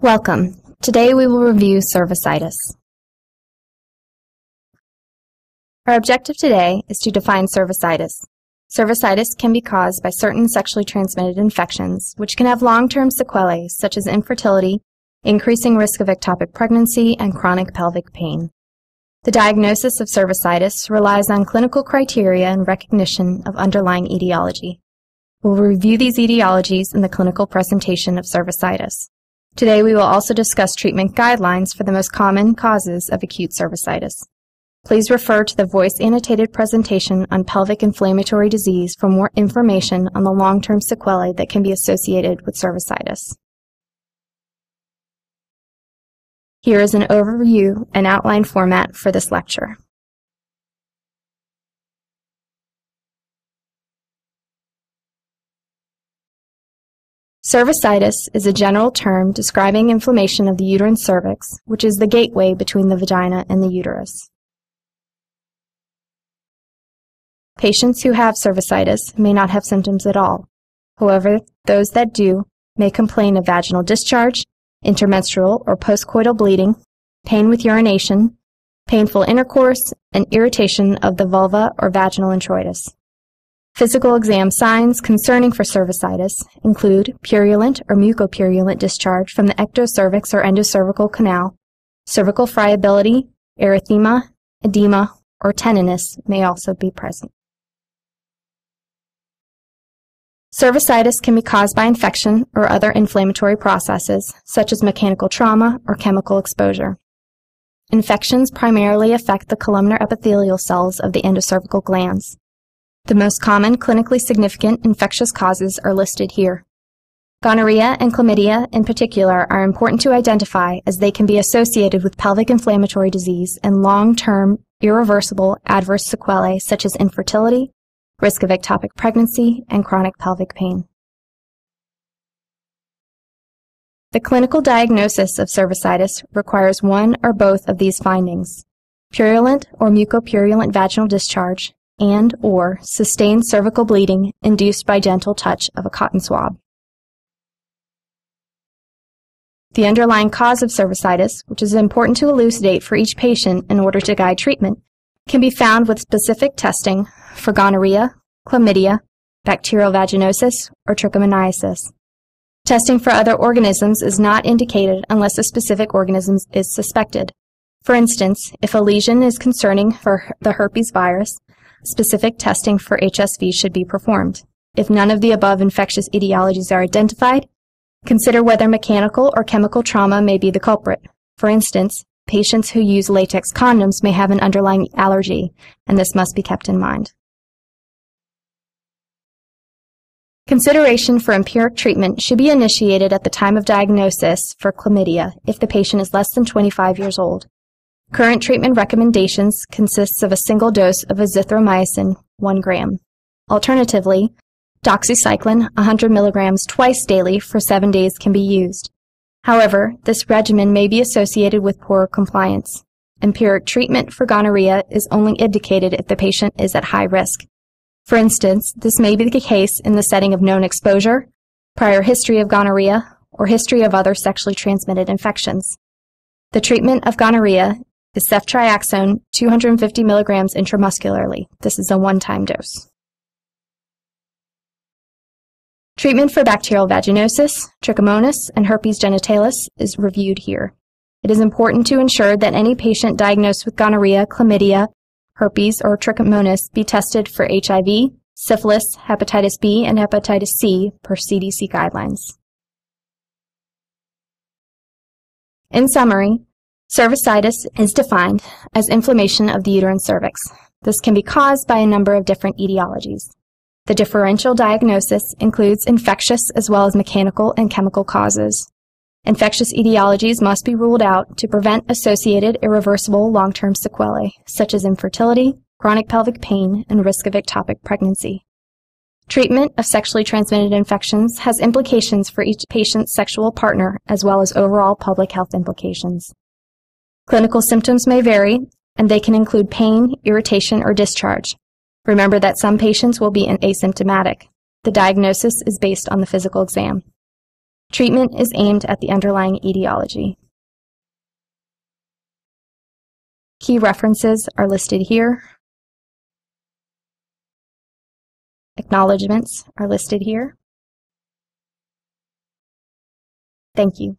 Welcome. Today we will review cervicitis. Our objective today is to define cervicitis. Cervicitis can be caused by certain sexually transmitted infections, which can have long-term sequelae such as infertility, increasing risk of ectopic pregnancy, and chronic pelvic pain. The diagnosis of cervicitis relies on clinical criteria and recognition of underlying etiology. We'll review these etiologies in the clinical presentation of cervicitis. Today we will also discuss treatment guidelines for the most common causes of acute cervicitis. Please refer to the voice annotated presentation on pelvic inflammatory disease for more information on the long-term sequelae that can be associated with cervicitis. Here is an overview and outline format for this lecture. Cervicitis is a general term describing inflammation of the uterine cervix, which is the gateway between the vagina and the uterus. Patients who have cervicitis may not have symptoms at all. However, those that do may complain of vaginal discharge, intermenstrual or postcoital bleeding, pain with urination, painful intercourse, and irritation of the vulva or vaginal introitus. Physical exam signs concerning for cervicitis include purulent or mucopurulent discharge from the ectocervix or endocervical canal, cervical friability, erythema, edema, or tenderness may also be present. Cervicitis can be caused by infection or other inflammatory processes, such as mechanical trauma or chemical exposure. Infections primarily affect the columnar epithelial cells of the endocervical glands. The most common clinically significant infectious causes are listed here. Gonorrhea and chlamydia in particular are important to identify as they can be associated with pelvic inflammatory disease and long-term irreversible adverse sequelae such as infertility, risk of ectopic pregnancy, and chronic pelvic pain. The clinical diagnosis of cervicitis requires one or both of these findings, purulent or mucopurulent vaginal discharge and or sustained cervical bleeding induced by gentle touch of a cotton swab. The underlying cause of cervicitis, which is important to elucidate for each patient in order to guide treatment, can be found with specific testing for gonorrhea, chlamydia, bacterial vaginosis, or trichomoniasis. Testing for other organisms is not indicated unless a specific organism is suspected. For instance, if a lesion is concerning for the herpes virus, specific testing for HSV should be performed. If none of the above infectious etiologies are identified, consider whether mechanical or chemical trauma may be the culprit. For instance, patients who use latex condoms may have an underlying allergy, and this must be kept in mind. Consideration for empiric treatment should be initiated at the time of diagnosis for chlamydia if the patient is less than 25 years old. Current treatment recommendations consists of a single dose of azithromycin, 1 gram. Alternatively, doxycycline, 100 milligrams twice daily for 7 days can be used. However, this regimen may be associated with poor compliance. Empiric treatment for gonorrhea is only indicated if the patient is at high risk. For instance, this may be the case in the setting of known exposure, prior history of gonorrhea, or history of other sexually transmitted infections. The treatment of gonorrhea is ceftriaxone 250 milligrams intramuscularly. This is a one-time dose. Treatment for bacterial vaginosis, trichomonas, and herpes genitalis is reviewed here. It is important to ensure that any patient diagnosed with gonorrhea, chlamydia, herpes, or trichomonas be tested for HIV, syphilis, hepatitis B, and hepatitis C per CDC guidelines. In summary, Cervicitis is defined as inflammation of the uterine cervix. This can be caused by a number of different etiologies. The differential diagnosis includes infectious as well as mechanical and chemical causes. Infectious etiologies must be ruled out to prevent associated irreversible long-term sequelae, such as infertility, chronic pelvic pain, and risk of ectopic pregnancy. Treatment of sexually transmitted infections has implications for each patient's sexual partner as well as overall public health implications. Clinical symptoms may vary, and they can include pain, irritation, or discharge. Remember that some patients will be asymptomatic. The diagnosis is based on the physical exam. Treatment is aimed at the underlying etiology. Key references are listed here. Acknowledgements are listed here. Thank you.